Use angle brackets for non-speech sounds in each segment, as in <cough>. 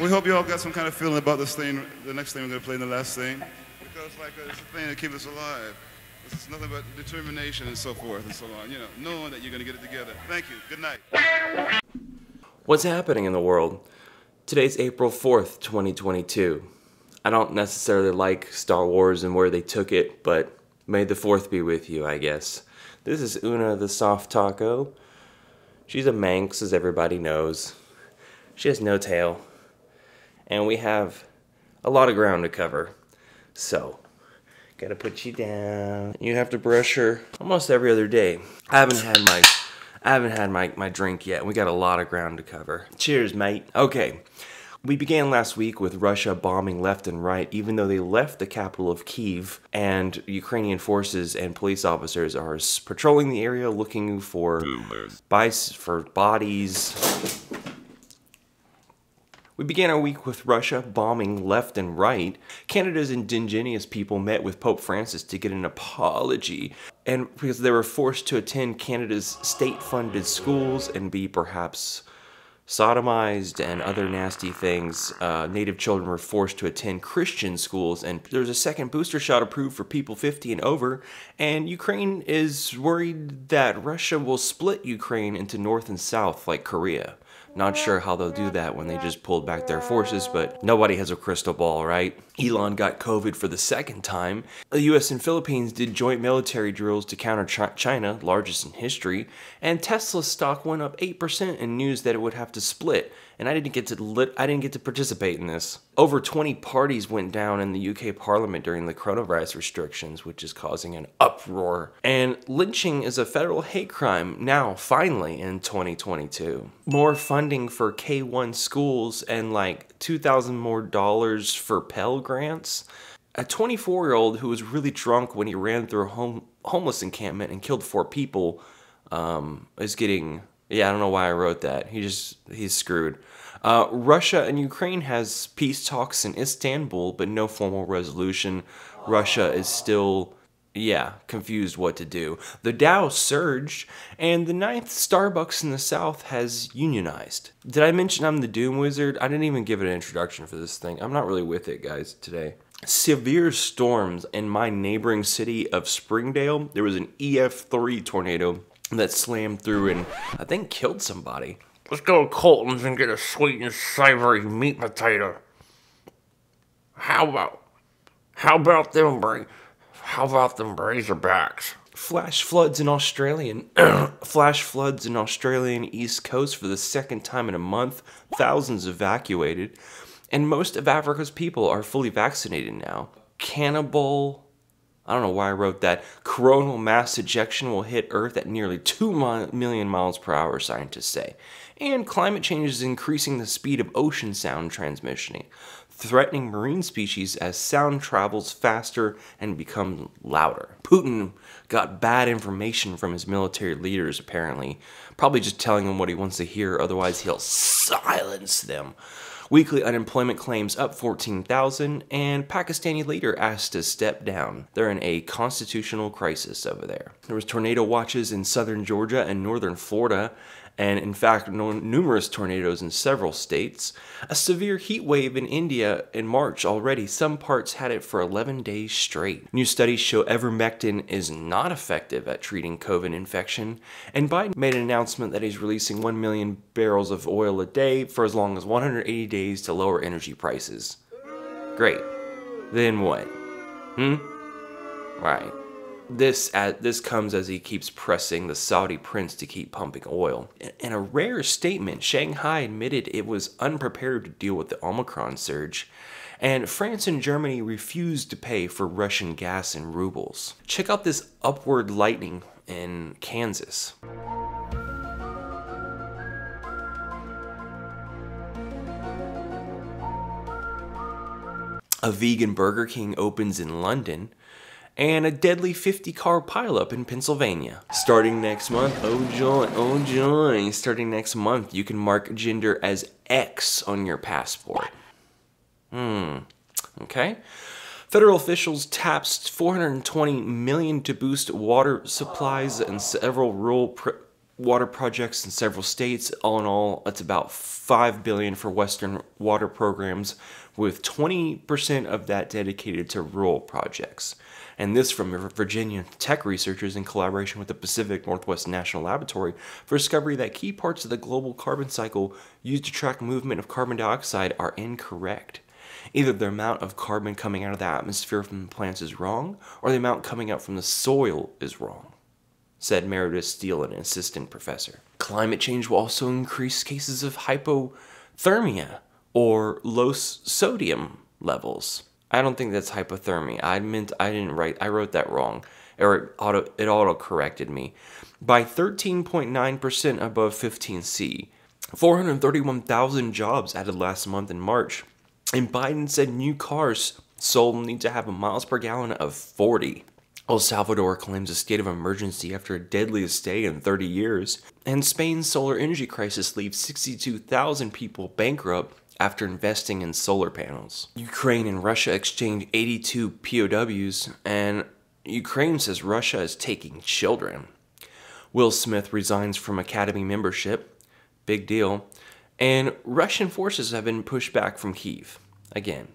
We hope you all got some kind of feeling about this thing, the next thing we're going to play and the last thing. Because like uh, it's a thing that keeps us alive. It's nothing but determination and so forth and so on. You know, knowing that you're going to get it together. Thank you. Good night. What's happening in the world? Today's April 4th, 2022. I don't necessarily like Star Wars and where they took it, but may the 4th be with you, I guess. This is Una the Soft Taco. She's a Manx, as everybody knows. She has no tail. And we have a lot of ground to cover. So, gotta put you down. You have to brush her almost every other day. I haven't had my I haven't had my, my drink yet. We got a lot of ground to cover. Cheers, mate. Okay. We began last week with Russia bombing left and right, even though they left the capital of Kiev, and Ukrainian forces and police officers are patrolling the area looking for, for bodies, we began our week with Russia bombing left and right. Canada's indigenous people met with Pope Francis to get an apology, and because they were forced to attend Canada's state funded schools and be perhaps sodomized and other nasty things. Uh, Native children were forced to attend Christian schools, and there's a second booster shot approved for people 50 and over. And Ukraine is worried that Russia will split Ukraine into North and South like Korea. Not sure how they'll do that when they just pulled back their forces, but nobody has a crystal ball, right? Elon got COVID for the second time. The US and Philippines did joint military drills to counter China, largest in history, and Tesla's stock went up 8% in news that it would have to split and I didn't get to lit, I didn't get to participate in this. Over 20 parties went down in the UK Parliament during the coronavirus restrictions, which is causing an uproar. And lynching is a federal hate crime now, finally, in 2022. More funding for K1 schools and like 2,000 more dollars for Pell Grants. A 24 year old who was really drunk when he ran through a home, homeless encampment and killed four people um, is getting yeah, I don't know why I wrote that. He just he's screwed. Uh, Russia and Ukraine has peace talks in Istanbul, but no formal resolution. Russia is still, yeah, confused what to do. The Dow surged, and the ninth Starbucks in the South has unionized. Did I mention I'm the Doom Wizard? I didn't even give it an introduction for this thing. I'm not really with it, guys, today. Severe storms in my neighboring city of Springdale. There was an EF3 tornado that slammed through and I think killed somebody. Let's go to Colton's and get a sweet and savory meat potato. How about, how about them bra- how about them Razorbacks? Flash floods in Australian <clears throat> flash floods in Australian east coast for the second time in a month. Thousands evacuated, and most of Africa's people are fully vaccinated now. Cannibal I don't know why I wrote that. Coronal mass ejection will hit Earth at nearly 2 million miles per hour, scientists say. And climate change is increasing the speed of ocean sound transmission, threatening marine species as sound travels faster and becomes louder. Putin got bad information from his military leaders, apparently. Probably just telling them what he wants to hear, otherwise, he'll silence them. Weekly unemployment claims up 14,000, and Pakistani leader asked to step down. They're in a constitutional crisis over there. There was tornado watches in southern Georgia and northern Florida and in fact numerous tornadoes in several states. A severe heat wave in India in March already. Some parts had it for 11 days straight. New studies show ivermectin is not effective at treating COVID infection, and Biden made an announcement that he's releasing 1 million barrels of oil a day for as long as 180 days to lower energy prices. Great. Then what? Hmm? Right. This uh, this comes as he keeps pressing the Saudi prince to keep pumping oil. In a rare statement, Shanghai admitted it was unprepared to deal with the Omicron surge, and France and Germany refused to pay for Russian gas in rubles. Check out this upward lightning in Kansas. A vegan Burger King opens in London and a deadly 50 car pileup in Pennsylvania. Starting next month, oh joy, oh joy, starting next month, you can mark gender as X on your passport. Hmm, okay. Federal officials tapped 420 million to boost water supplies in several rural water projects in several states. All in all, it's about 5 billion for western water programs with 20% of that dedicated to rural projects. And this from Virginia tech researchers in collaboration with the Pacific Northwest National Laboratory for discovery that key parts of the global carbon cycle used to track movement of carbon dioxide are incorrect. Either the amount of carbon coming out of the atmosphere from the plants is wrong, or the amount coming out from the soil is wrong, said Meredith Steele, an assistant professor. Climate change will also increase cases of hypothermia or low sodium levels. I don't think that's hypothermia. I meant I didn't write. I wrote that wrong, or it auto it auto corrected me by 13.9% above 15C. 431,000 jobs added last month in March, and Biden said new cars sold need to have a miles per gallon of 40. El Salvador claims a state of emergency after a deadliest stay in 30 years, and Spain's solar energy crisis leaves 62,000 people bankrupt after investing in solar panels. Ukraine and Russia exchange 82 POWs, and Ukraine says Russia is taking children. Will Smith resigns from Academy membership. Big deal. And Russian forces have been pushed back from Kiev. Again.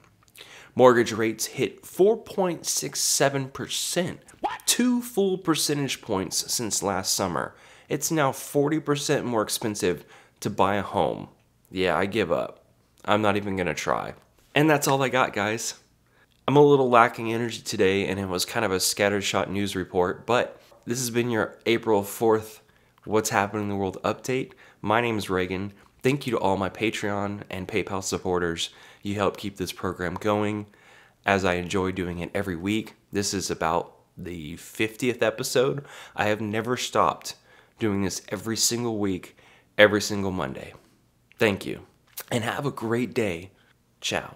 Mortgage rates hit 4.67%. Two full percentage points since last summer. It's now 40% more expensive to buy a home. Yeah, I give up. I'm not even going to try. And that's all I got, guys. I'm a little lacking energy today, and it was kind of a scattershot news report, but this has been your April 4th What's Happening in the World update. My name is Regan. Thank you to all my Patreon and PayPal supporters. You help keep this program going as I enjoy doing it every week. This is about the 50th episode. I have never stopped doing this every single week, every single Monday. Thank you and have a great day. Ciao.